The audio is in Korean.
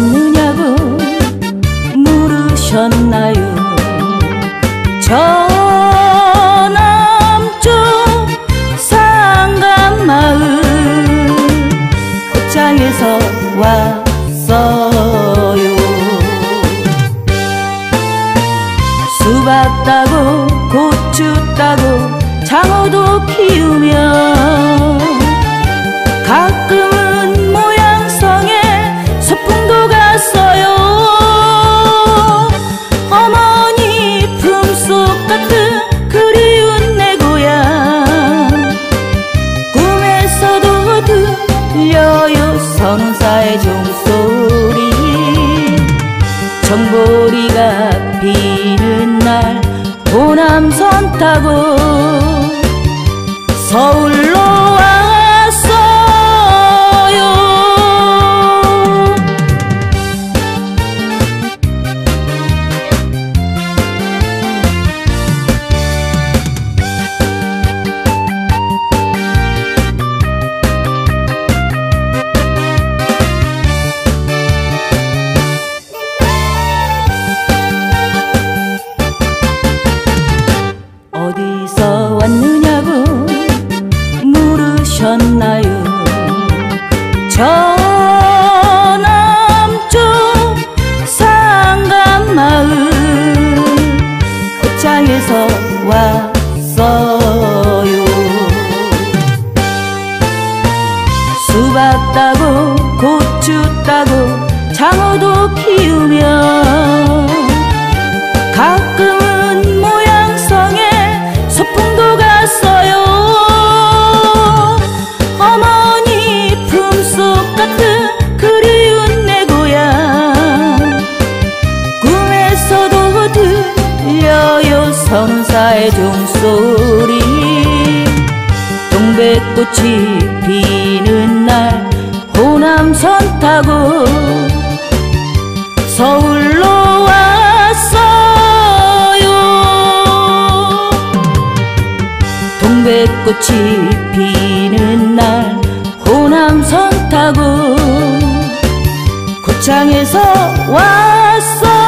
않느냐고 물으셨나요? 저 남쪽 상간마을 극장에서 왔어요. 수박 따고 고추 따고 장어 들려요 선사의 종소리. 정보리가 비는 날 호남선 타고 서울로 왔어요. 수박 따고 고추 따고 장어도 키우며 가끔은 성사의 종소리. 동백꽃이 피는 날 호남선 타고 서울로 왔어요. 동백꽃이 피는 날 호남선 타고 고창에서 왔어요